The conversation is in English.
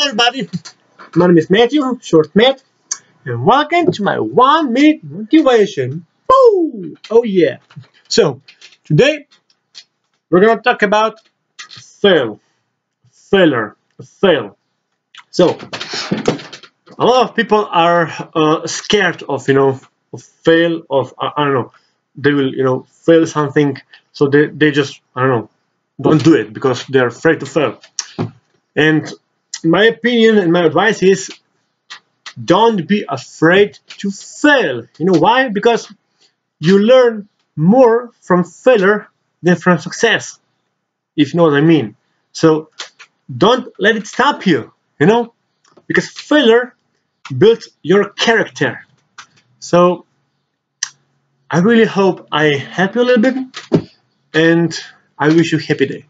Everybody, my name is Matthew, short Matt, and welcome to my one minute motivation. Woo! Oh yeah! So, today we're gonna talk about fail, failure, fail. So, a lot of people are uh, scared of, you know, of fail, of, I, I don't know, they will, you know, fail something, so they, they just, I don't know, don't do it because they're afraid to fail. And my opinion and my advice is don't be afraid to fail. You know why? Because you learn more from failure than from success, if you know what I mean. So don't let it stop you, you know, because failure builds your character. So I really hope I help you a little bit and I wish you happy day.